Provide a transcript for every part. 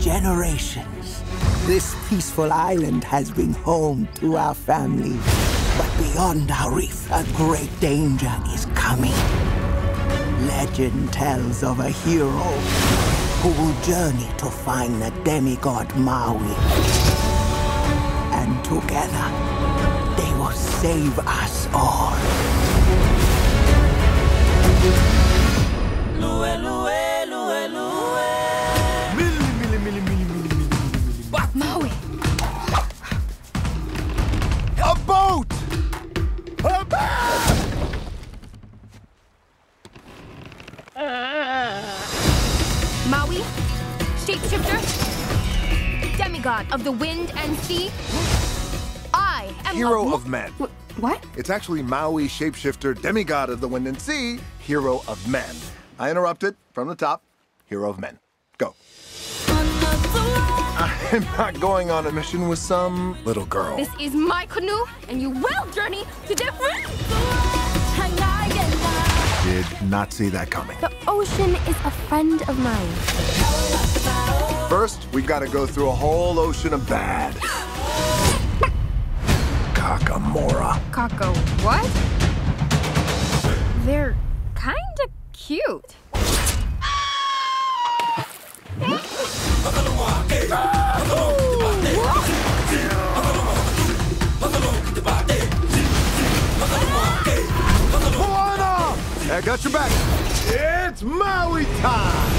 generations, this peaceful island has been home to our family. But beyond our reef, a great danger is coming. Legend tells of a hero who will journey to find the demigod Maui. And together, they will save us all. Maui, shapeshifter, demigod of the wind and sea. I am Hero of men. Wh- what? It's actually Maui, shapeshifter, demigod of the wind and sea, hero of men. I interrupted from the top. Hero of men. Go. I'm not going on a mission with some little girl. This is my canoe, and you will journey to Te Fiti. Did not see that coming. The ocean is a friend of mine. First, we've got to go through a whole ocean of bad. Kakamora. Kako, what? They're kinda cute. I got your back. It's Maui time!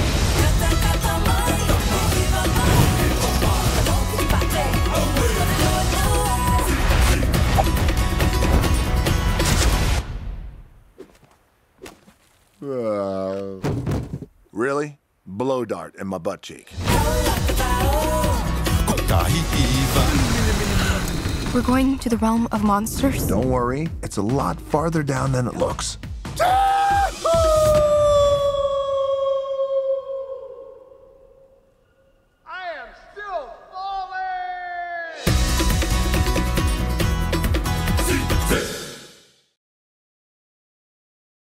Uh, really? Blow dart in my butt cheek. We're going to the realm of monsters. Don't worry, it's a lot farther down than it looks.